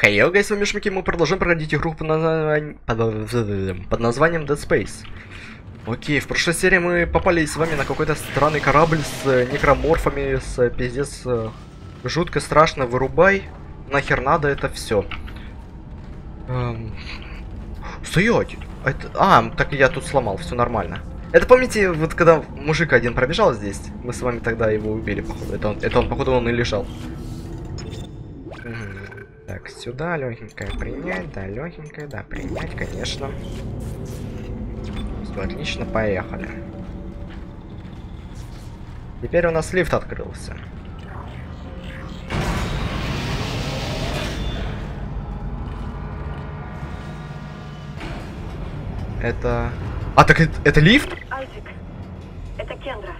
Хей, гайс, с вами Шмаки, мы продолжаем проходить игру под, названием... под названием Dead Space. Окей, в прошлой серии мы попали с вами на какой-то странный корабль с э, некроморфами, с э, пиздец... э, Жутко страшно, вырубай. Нахер надо это все. Эм... Стоять! Это... А, так я тут сломал, все нормально. Это помните, вот когда мужик один пробежал здесь, мы с вами тогда его убили, походу. Это он, это он походу, он и лежал. Так, сюда легенькое принять, да, легенькое, да, принять, конечно. Все, отлично, поехали. Теперь у нас лифт открылся. Это... А, так это, это лифт? Айзек, это Кендра.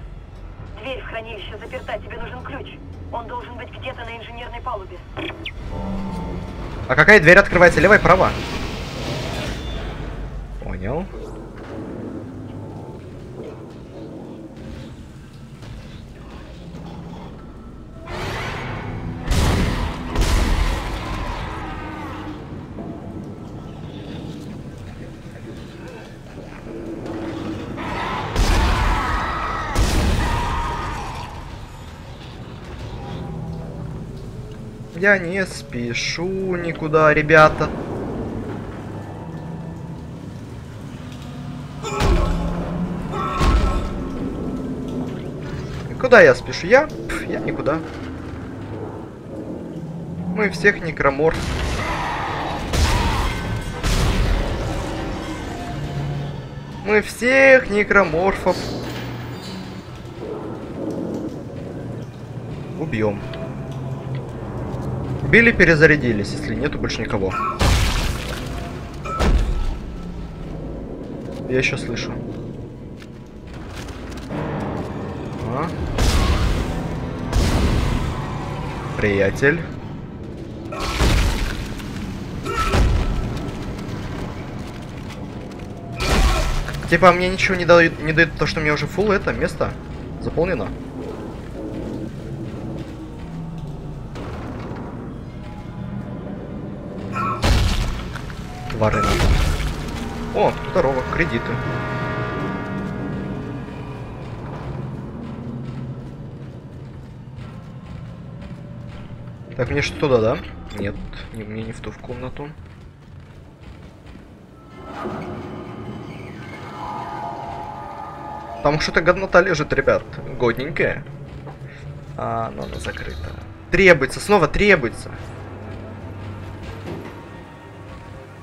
Дверь в хранилище заперта, тебе нужен ключ. Он должен быть где-то на инженерной палубе. А какая дверь открывается, левая, права? Понял. Я не спешу никуда, ребята. Куда я спешу? Я? Пф, я никуда. Мы всех некроморф. Мы всех некроморфов убьем. Убили, перезарядились, если нету больше никого. Я еще слышу. А? Приятель. Типа мне ничего не дают, не дают то, что мне уже фул это место заполнено. Тварина. О, здорово, кредиты. Так, мне что туда, да? Нет, не, мне не в ту в комнату. Там что-то годнота лежит, ребят. Годненькая. А, но она закрыта. Требуется, снова требуется.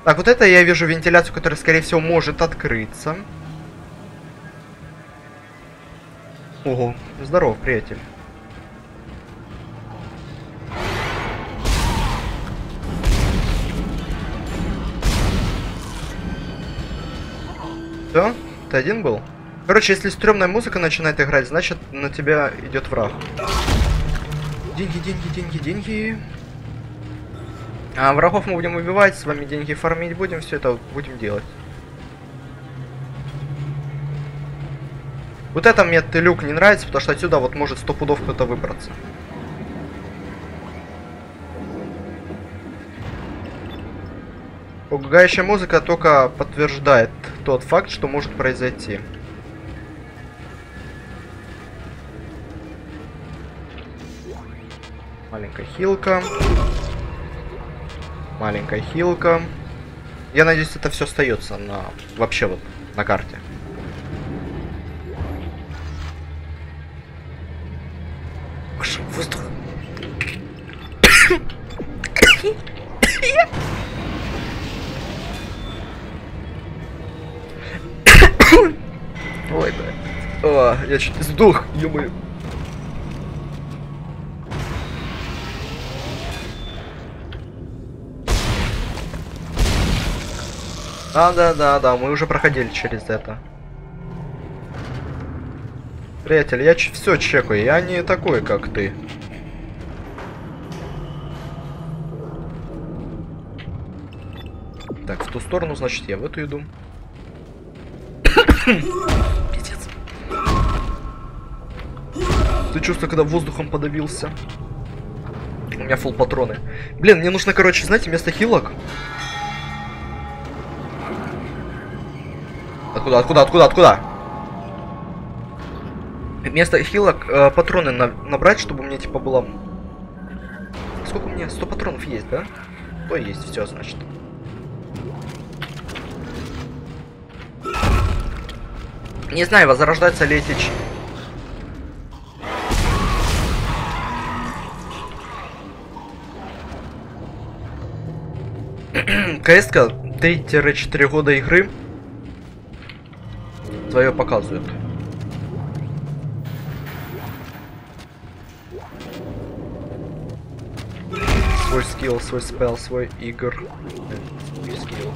Так, вот это я вижу вентиляцию, которая, скорее всего, может открыться. Ого, здорово, приятель. Все? Ты один был? Короче, если стрёмная музыка начинает играть, значит на тебя идет враг. Деньги, деньги, деньги, деньги. А врагов мы будем убивать, с вами деньги фармить будем, все это будем делать. Вот это мне люк не нравится, потому что отсюда вот может сто пудов кто-то выбраться. Пугающая музыка только подтверждает тот факт, что может произойти. Маленькая хилка. Маленькая хилка. Я надеюсь, это все остается на вообще вот на карте. Маша, воздух. Ой, да. О, я чуть сдох, ё-моё. А, да, да, да, мы уже проходили через это. Приятель, я все чекаю, я не такой, как ты. Так, в ту сторону, значит, я в эту иду. Пиздец. Ты чувствуешь, когда воздухом подавился? У меня фул патроны. Блин, мне нужно, короче, знаете, вместо хилок. Откуда, откуда, откуда, откуда? Вместо хилок э, патроны на набрать, чтобы мне типа было... Сколько у меня? 100 патронов есть, да? Ой, есть, все, значит. Не знаю, возрождается ли эти... КС-ка 3-4 года игры свое показывает. Свой скилл, свой спел, свой игр. Скилл.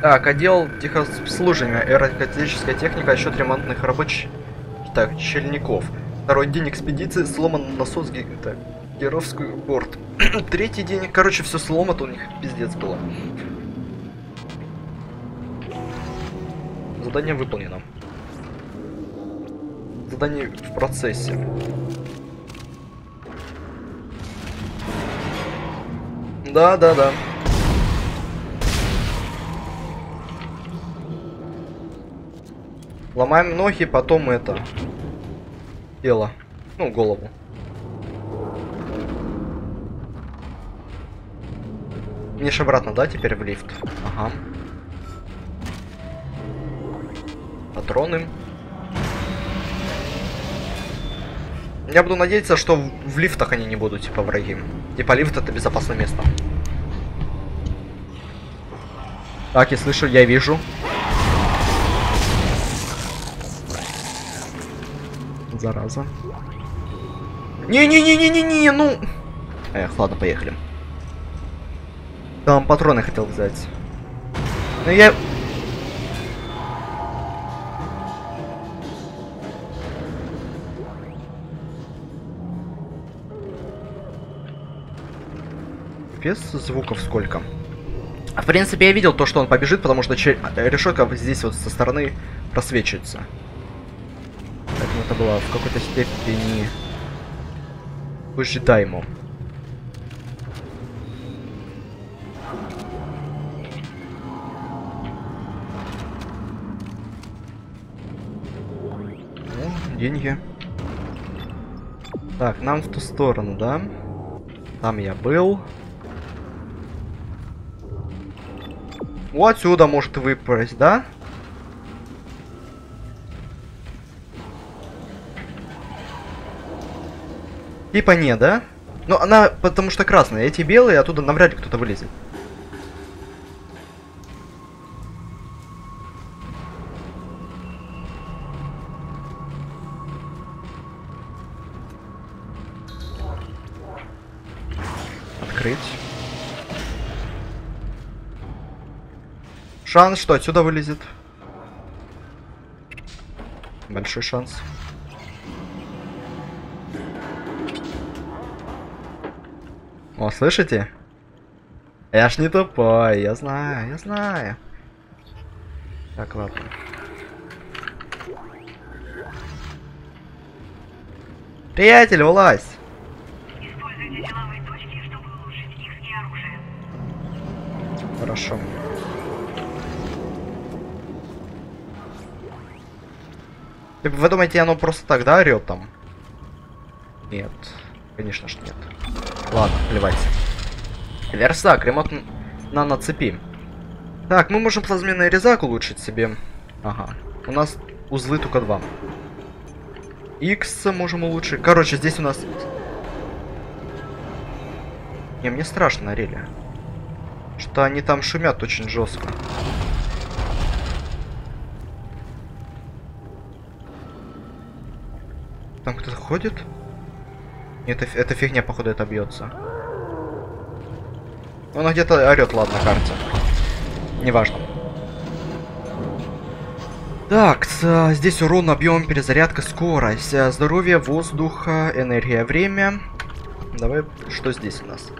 Так, отдел техобслуживания, аэрокатическая техника, счет ремонтных рабочих. Так, Чельников. Второй день экспедиции, сломан насос ге- так, Геровский борт. Третий день, короче, все сломано у них, пиздец было. Задание выполнено. Задание в процессе. Да, да, да. Ломаем ноги, потом это. Тело. Ну, голову. Мне ж обратно, да, теперь в лифт? Ага. Патроны. Я буду надеяться, что в, лифтах они не будут, типа, враги. Типа, лифт это безопасное место. Так, я слышу, я вижу. Зараза. Не-не-не-не-не-не, ну... Эх, ладно, поехали. Там патроны хотел взять. Ну я... Вес звуков сколько? В принципе, я видел то, что он побежит, потому что че- решетка здесь вот со стороны просвечивается. Поэтому это было в какой-то степени ожидаемо. Ну, деньги. Так, нам в ту сторону, да? Там я был. Вот отсюда может выпасть, да? Типа не, да? Ну, она потому что красная. Эти белые, оттуда навряд ли кто-то вылезет. Шанс, что отсюда вылезет. Большой шанс. О, слышите? Я ж не тупой, я знаю, я знаю. Так, ладно. Приятель, улазь! Используйте Вы думаете, оно просто так, да, орет там? Нет. Конечно ж нет. Ладно, плевать. Версак, ремонт на на цепи. Так, мы можем плазменный резак улучшить себе. Ага. У нас узлы только два. X можем улучшить. Короче, здесь у нас... Не, мне страшно, Рели. Что они там шумят очень жестко. Там кто-то ходит? Нет, это, эта фигня, походу, это бьется. Она где-то орет, ладно, карте. Неважно. Так, здесь урон, объем, перезарядка, скорость, а, здоровье, воздух, а, энергия, время. Давай, что здесь у нас?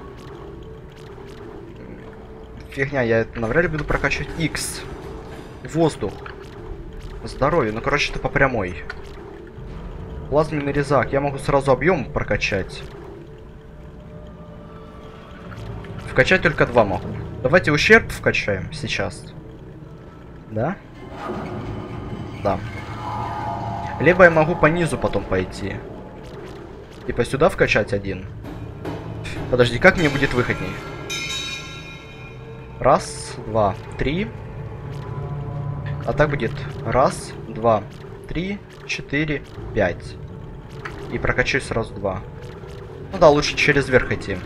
Фигня, я это навряд ли буду прокачивать. X. Воздух. Здоровье. Ну, короче, это по прямой. Плазменный резак. Я могу сразу объем прокачать. Вкачать только два могу. Давайте ущерб вкачаем сейчас. Да? Да. Либо я могу по низу потом пойти. Типа сюда вкачать один. Подожди, как мне будет выходней? Раз, два, три. А так будет раз, два, три, четыре, пять. И прокачусь сразу два. Ну да, лучше через верх идти.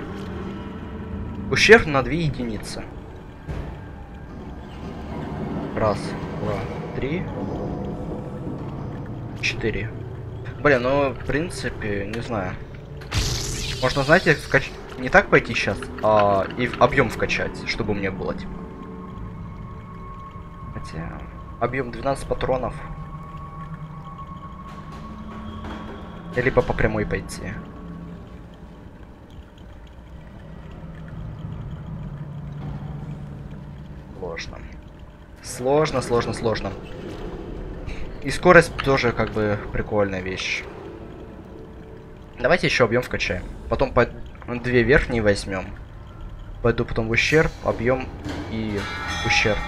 Ущерб на 2 единицы. Раз, два, три, четыре. Блин, ну, в принципе, не знаю. Можно, знаете, вкач... не так пойти сейчас, а и объем вкачать, чтобы у меня было, типа. Хотя, объем 12 патронов. Либо по прямой пойти. Сложно. Сложно, сложно, сложно. И скорость тоже как бы прикольная вещь. Давайте еще объем вкачаем. Потом по две верхние возьмем. Пойду потом в ущерб, объем и ущерб.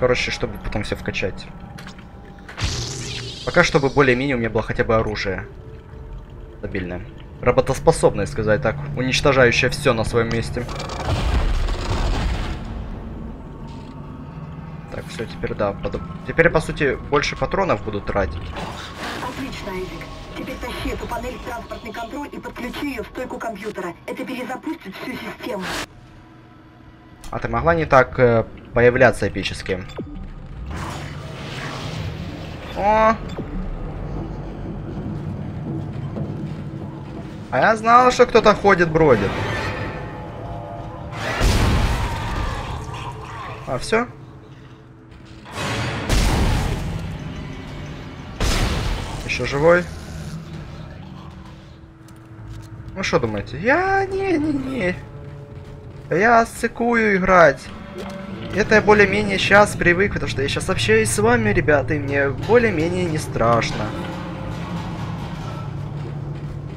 Короче, чтобы потом все вкачать. Пока чтобы более-менее у меня было хотя бы оружие. Стабильное. Работоспособное, сказать так. Уничтожающее все на своем месте. Так, все, теперь да. Под... Теперь, по сути, больше патронов буду тратить. Отлично, Эдик. Теперь тащи эту панель в транспортный контроль и подключи ее в стойку компьютера. Это перезапустит всю систему. А ты могла не так э, появляться эпически? О! А я знал, что кто-то ходит, бродит. А, все? Еще живой? Ну что думаете? Я не-не-не. Я сыкую играть. Это я более-менее сейчас привык, потому что я сейчас общаюсь с вами, ребята, и мне более-менее не страшно.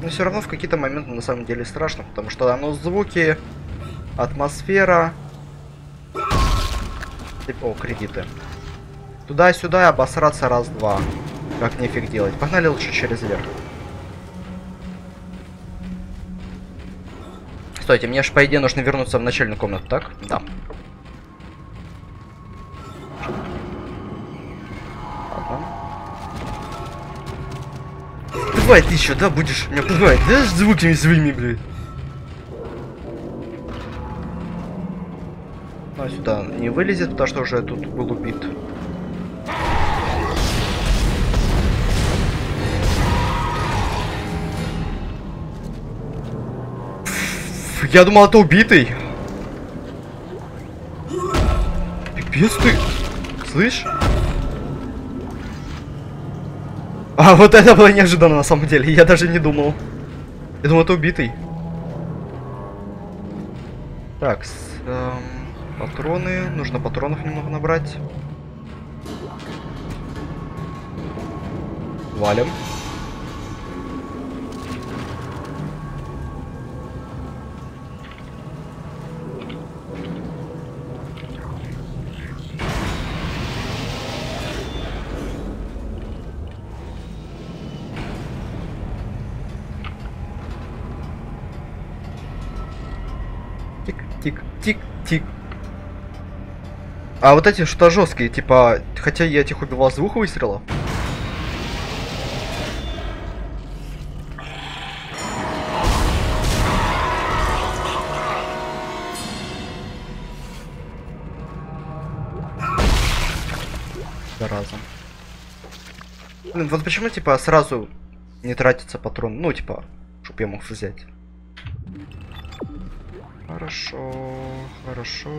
Но все равно в какие-то моменты на самом деле страшно, потому что оно звуки, атмосфера. Типа, о, кредиты. Туда-сюда обосраться раз-два. Как нефиг делать. Погнали лучше через верх. Стойте, мне же по идее нужно вернуться в начальную комнату, так? Да. Давай ты еще, да, будешь меня пугать, да, с звуками своими, блядь. А сюда не вылезет, потому что уже тут был убит. Я думал, это убитый. Пипец ты. Слышь? А, вот это было неожиданно на самом деле. Я даже не думал. Я думал, это убитый. Так, с, эм, патроны. Нужно патронов немного набрать. Валим. А вот эти что жесткие, типа, хотя я этих убивал с двух выстрелов. Зараза. Блин, вот почему, типа, сразу не тратится патрон? Ну, типа, чтоб я мог взять. Хорошо, хорошо.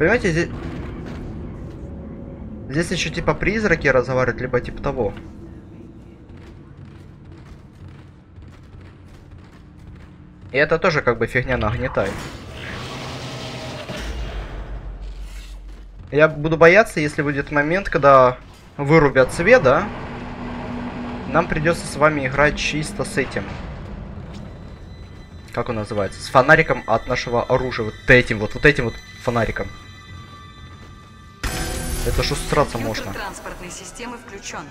Понимаете, здесь... Здесь еще типа призраки разговаривают, либо типа того. И это тоже как бы фигня нагнетает. Я буду бояться, если будет момент, когда вырубят свет, да? Нам придется с вами играть чисто с этим. Как он называется? С фонариком от нашего оружия. Вот этим вот, вот этим вот фонариком. Это ж устраться можно. транспортной системы включен.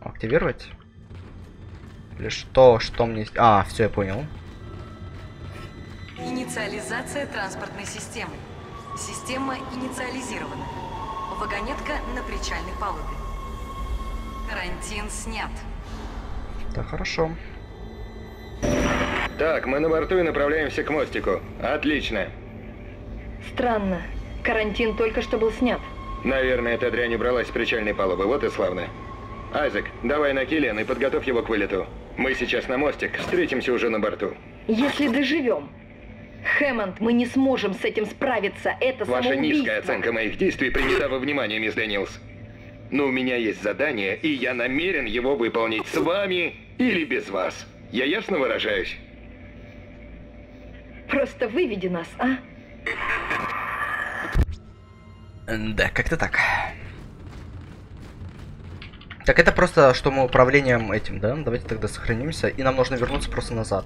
Активировать? Или что? Что мне... А, все, я понял. Инициализация транспортной системы. Система инициализирована. Вагонетка на причальной палубе. Карантин снят. Да, хорошо. Так, мы на борту и направляемся к мостику. Отлично. Странно. Карантин только что был снят. Наверное, эта дрянь убралась с причальной палубы. Вот и славно. Айзек, давай на Киллиан и подготовь его к вылету. Мы сейчас на мостик, встретимся уже на борту. Если доживем. Хэммонд, мы не сможем с этим справиться. Это Ваша самоубийство. низкая оценка моих действий принята во внимание, мисс Дэниелс. Но у меня есть задание, и я намерен его выполнить с вами или без вас. Я ясно выражаюсь? Просто выведи нас, а? Да, как-то так. Так это просто, что мы управлением этим, да? Давайте тогда сохранимся. И нам нужно вернуться просто назад.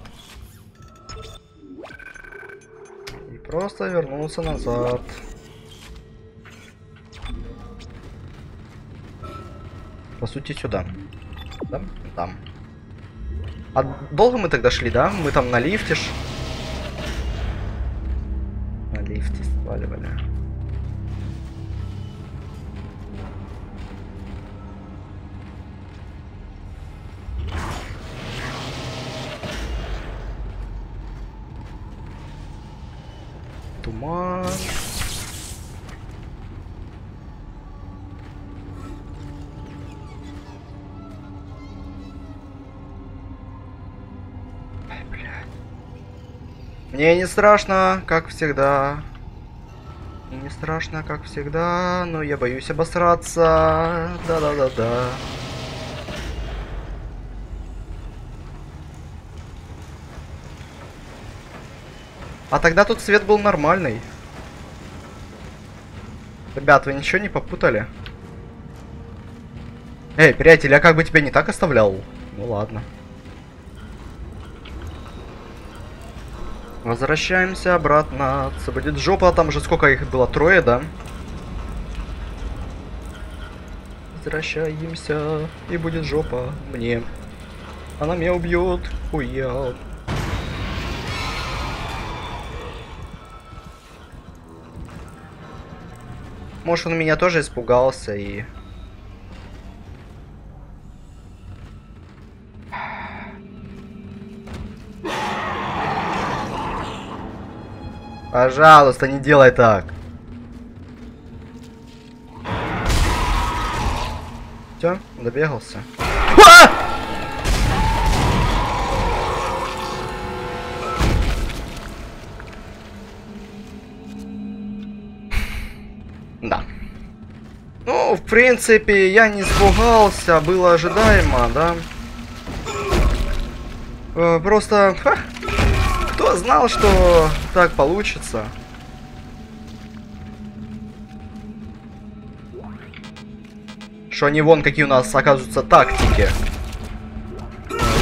И просто вернуться назад. По сути, сюда. Да? Там. А долго мы тогда шли, да? Мы там на лифте ж... На лифте сваливали. Блядь. Мне не страшно, как всегда. Мне не страшно, как всегда, но я боюсь обосраться. Да-да-да-да. А тогда тут свет был нормальный. Ребят, вы ничего не попутали? Эй, приятель, я как бы тебя не так оставлял. Ну ладно. Возвращаемся обратно. Это будет жопа, там же сколько их было? Трое, да? Возвращаемся, и будет жопа мне. Она меня убьет, хуя. Может, он меня тоже испугался и... Пожалуйста, не делай так. Все, добегался. А! Принципе, я не испугался, было ожидаемо, да. Э, Просто, ха, кто знал, что так получится? Что они вон какие у нас оказываются тактики.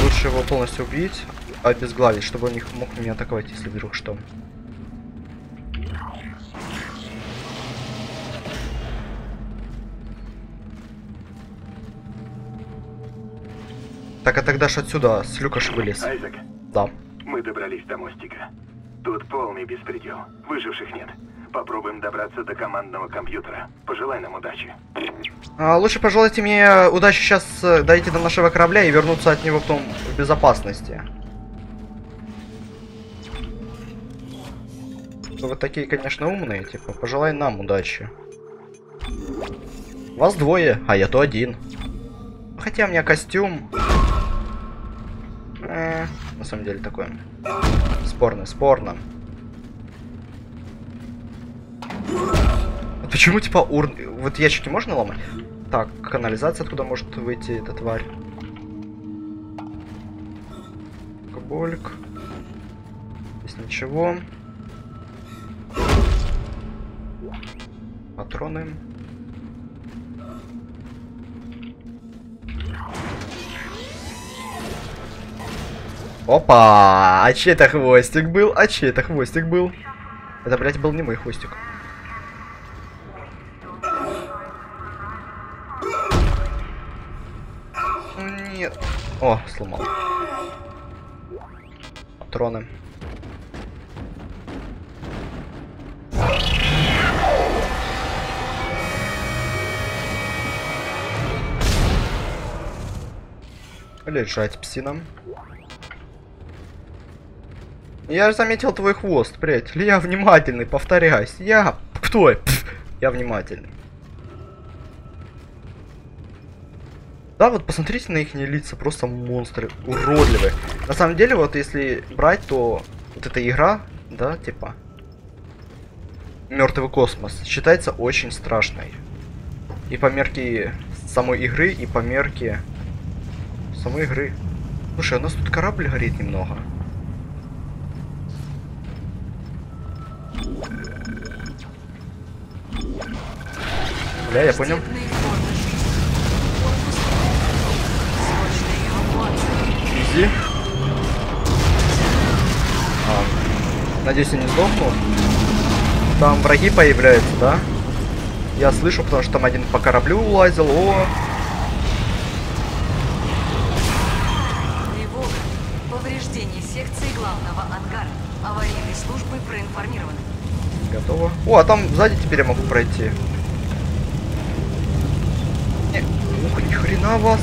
Лучше его полностью убить, обезглавить, чтобы он не мог меня атаковать, если вдруг что. Так, а тогда ж отсюда, с люка ж вылез. Айзек, Да. мы добрались до мостика. Тут полный беспредел. Выживших нет. Попробуем добраться до командного компьютера. Пожелай нам удачи. А, лучше пожелайте мне удачи сейчас э, дойти до нашего корабля и вернуться от него потом в безопасности. Вы такие, конечно, умные, типа, пожелай нам удачи. Вас двое, а я то один. Хотя у меня костюм. Э, на самом деле такой. Спорно, спорно. А Почему типа урн... Вот ящики можно ломать? Так, канализация откуда может выйти эта тварь? Кабольк. Здесь ничего. патроны. Опа! А чей это хвостик был? А чей это хвостик был? Это, блядь, был не мой хвостик. Нет. О, сломал. Патроны. Лежать псинам. Я же заметил твой хвост, приятель. Я внимательный, повторяюсь. Я... Кто? Я внимательный. Да, вот посмотрите на их лица, просто монстры, уродливые. На самом деле, вот если брать, то вот эта игра, да, типа, Мертвый космос, считается очень страшной. И по мерке самой игры, и по мерке самой игры. Слушай, у нас тут корабль горит немного. Бля, я понял. Изи. А, надеюсь, я не сдохну. Там враги появляются, да? Я слышу, потому что там один по кораблю улазил. О, Тревога. Повреждение секции главного ангара. Аварийной службы проинформированы. готово. О, а там сзади теперь я могу пройти. Ух, ни хрена вас.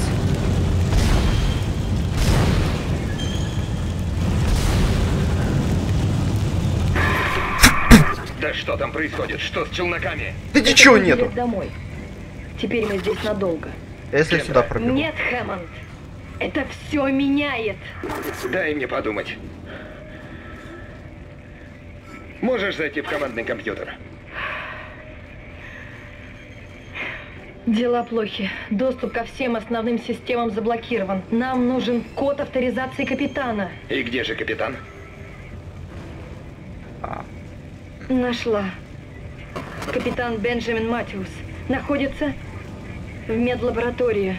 Да что там происходит? Что с челноками? Да ничего нету. Домой. Теперь мы здесь надолго. Если Кем сюда пробегу. Нет, Хэммонд. Это все меняет. Дай мне подумать. Можешь зайти в командный компьютер? Дела плохи. Доступ ко всем основным системам заблокирован. Нам нужен код авторизации капитана. И где же капитан? Нашла. Капитан Бенджамин Матиус находится в медлаборатории.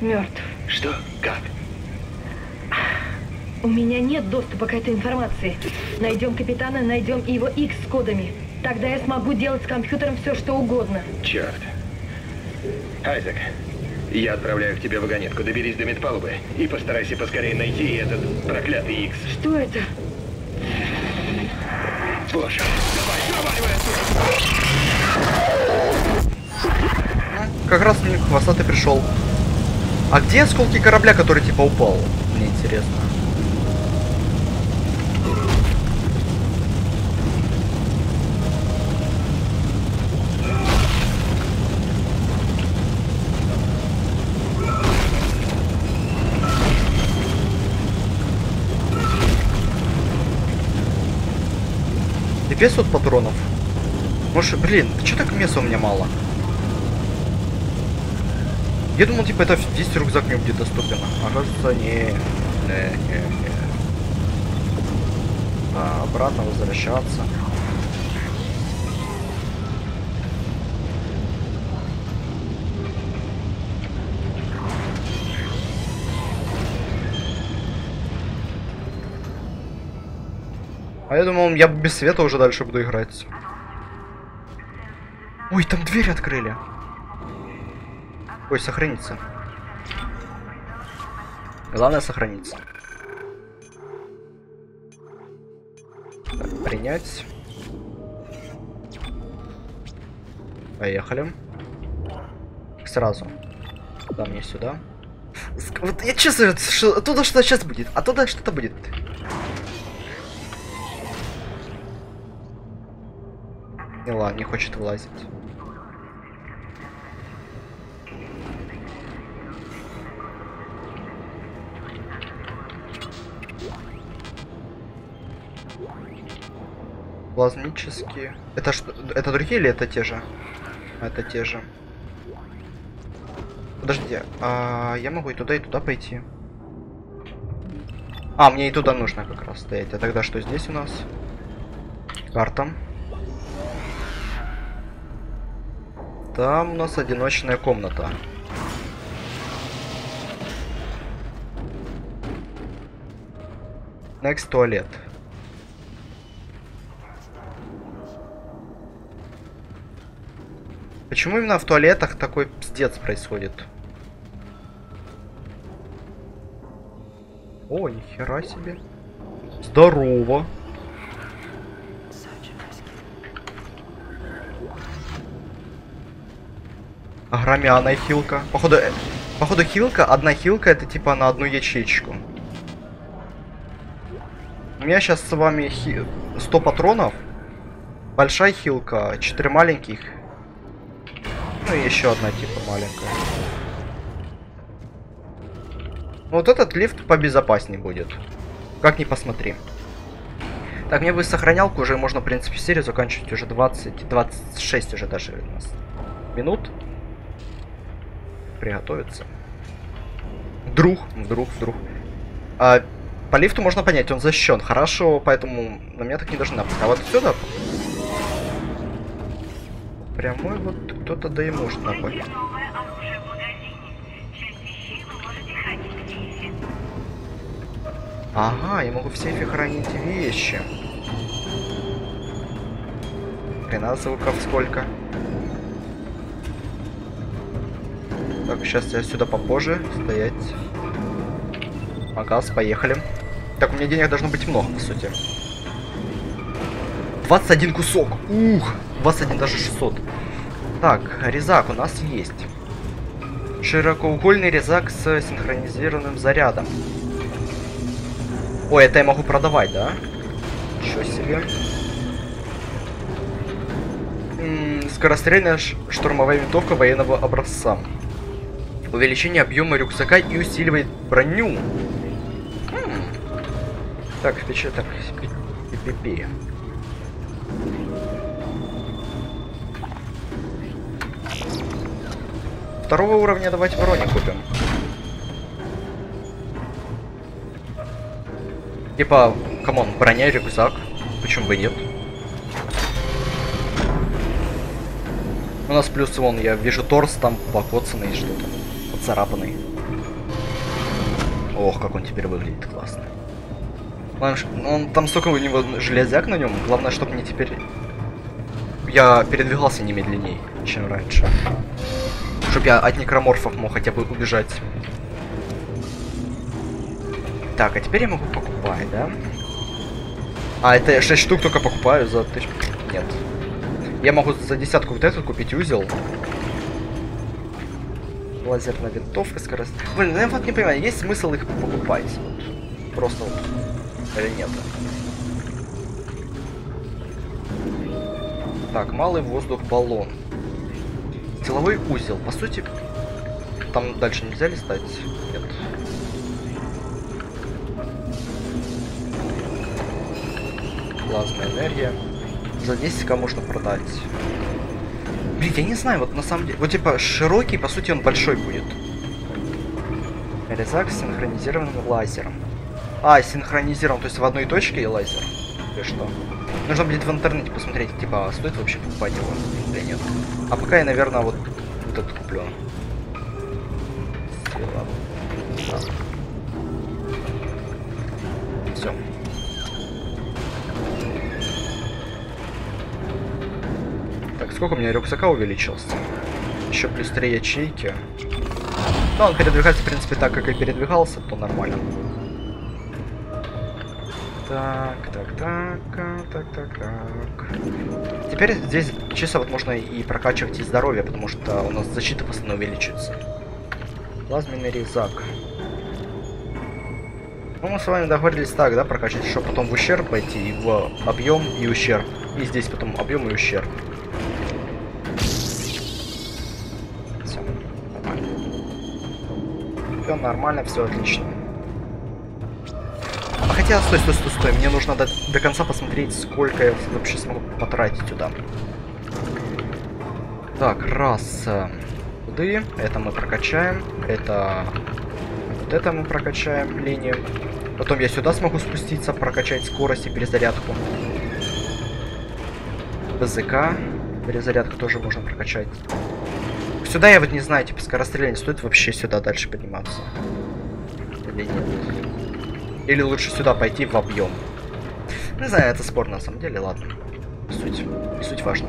Мертв. Что? Как? У меня нет доступа к этой информации. Найдем капитана, найдем и его X с кодами. Тогда я смогу делать с компьютером все, что угодно. Черт. Айзек, я отправляю к тебе вагонетку. Доберись до медпалубы и постарайся поскорее найти этот проклятый Икс. Что это? Слушай, давай, заваливай отсюда! Как раз мне хвостатый пришел. А где осколки корабля, который типа упал? Мне интересно. И без вот патронов. Может, блин, что так места у меня мало? Я думал, типа, это весь рюкзак мне будет доступен. А кажется, не. Не, не, не. А, обратно возвращаться. А я думал, я без света уже дальше буду играть. Ой, там дверь открыли. Ой, сохраниться. Главное сохраниться. Так, принять. Поехали. Сразу. Да, мне сюда. Вот я чувствую, что оттуда что-то сейчас будет. Оттуда что-то будет. Ладно, не хочет вылазить. Плазмические. Это что? Это другие или это те же? Это те же. Подождите, а я могу и туда, и туда пойти. А, мне и туда нужно как раз стоять. А тогда что здесь у нас? Карта. Там у нас одиночная комната. Next туалет. Почему именно в туалетах такой пиздец происходит? О, нихера себе. Здорово. Огромяная хилка. Походу, э, походу хилка, одна хилка это типа на одну ячейку. У меня сейчас с вами хи... 100 патронов. Большая хилка, 4 маленьких. Ну и еще одна типа маленькая. Вот этот лифт побезопаснее будет. Как ни посмотри. Так, мне бы сохранялку уже можно, в принципе, серию заканчивать уже 20, 26 уже даже у нас минут. Приготовиться. Вдруг, вдруг, вдруг. А, по лифту можно понять, он защищен. Хорошо, поэтому на меня так не должны напасть. А вот отсюда... Прямой вот кто-то да и может напасть. Ага, я могу в сейфе хранить вещи. Хрена звуков сколько. Так, сейчас я сюда попозже стоять. Ага, поехали. Так, у меня денег должно быть много, по сути. 21 кусок. Ух, 21 даже 600. Так, резак у нас есть. Широкоугольный резак с синхронизированным зарядом. Ой, это я могу продавать, да? Ничего себе. М -м, скорострельная штурмовая винтовка военного образца. Увеличение объема рюкзака и усиливает броню. Так, печать, так, пи Второго уровня давайте брони купим. Типа, come on, броня и рюкзак. Почему бы нет? У нас плюс вон, я вижу торс там покоцанный что-то. Поцарапанный. Ох, как он теперь выглядит классно. Он, он, там столько у него железяк на нем. Главное, чтобы мне теперь... Я передвигался не медленней, чем раньше. Чтоб я от некроморфов мог хотя бы убежать. Так, а теперь я могу покупать, да? А, это 6 штук только покупаю за тысяч... Нет. Я могу за десятку вот этот купить узел. Лазерная винтовка, скорость... Блин, ну я вот не понимаю, есть смысл их покупать? Вот. Просто вот. Или нет? Так, малый воздух баллон. Силовой узел. По сути, там дальше нельзя листать? Нет. Плазма энергия. За 10к можно продать. Блин, я не знаю, вот на самом деле... Вот типа широкий, по сути, он большой будет. Резак с синхронизированным лазером. А, синхронизирован, то есть в одной точке и лазер. Или что? Нужно будет в интернете посмотреть, типа, стоит вообще покупать его или нет. А пока я, наверное, вот, вот этот куплю. Сколько у меня рюкзака увеличился? Еще плюс 3 ячейки. Ну, он передвигается, в принципе, так, как и передвигался, то нормально. Так, так, так, так, так, так. Теперь здесь чисто вот можно и прокачивать и здоровье, потому что у нас защита постоянно увеличивается. Плазменный резак. Ну, мы с вами договорились так, да, прокачать, чтобы потом в ущерб пойти, и в объем и ущерб. И здесь потом объем и ущерб. Нормально. Все нормально, все отлично. А хотя, стой, стой, стой, стой, мне нужно до, до конца посмотреть, сколько я вообще смогу потратить сюда. Так, раз. Туды, это мы прокачаем, это... Вот это мы прокачаем линию. Потом я сюда смогу спуститься, прокачать скорость и перезарядку. БЗК. Перезарядку тоже можно прокачать. Сюда я вот не знаю, типа скорострельно стоит вообще сюда дальше подниматься. Или нет. Или лучше сюда пойти в объем. Не знаю, это спорно на самом деле, ладно. Суть. Суть важно.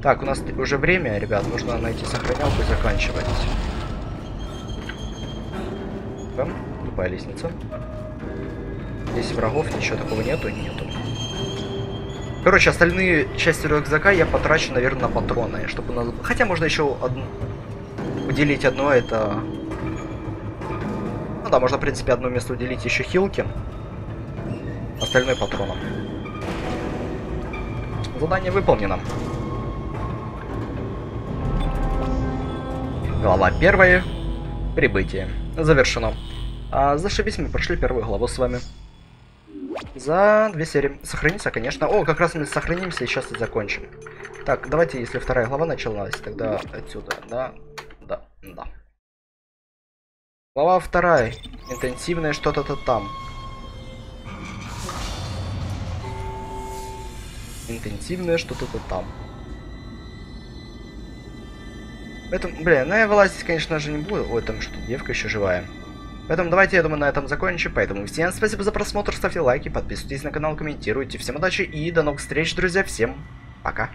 Так, у нас уже время, ребят, нужно найти сохранялку и заканчивать. Бэм, тупая лестница. Здесь врагов ничего такого нету, нету. Короче, остальные части рюкзака я потрачу, наверное, на патроны, чтобы нас... Хотя можно еще одну... уделить одно, это... Ну да, можно, в принципе, одно место уделить еще хилки. Остальное патроном. Задание выполнено. Глава первая. Прибытие. Завершено. А, зашибись, мы прошли первую главу с вами. За две серии. Сохраниться, конечно. О, как раз мы сохранимся и сейчас и закончим. Так, давайте, если вторая глава началась, тогда отсюда. Да, да, да. Глава вторая. Интенсивное что-то-то там. Интенсивное что-то-то там. Поэтому, блин, ну я вылазить, конечно же, не буду. Ой, там что, девка еще живая. Поэтому давайте, я думаю, на этом закончим. Поэтому всем спасибо за просмотр, ставьте лайки, подписывайтесь на канал, комментируйте. Всем удачи и до новых встреч, друзья. Всем пока.